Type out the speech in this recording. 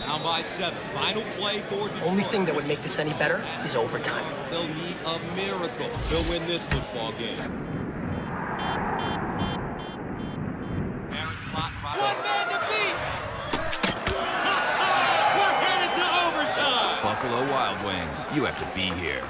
Down by seven. Final play for Detroit. Only thing that would make this any better is overtime. They'll need a miracle to win this football game. One man to beat. We're headed to overtime. Buffalo Wild Wings. You have to be here.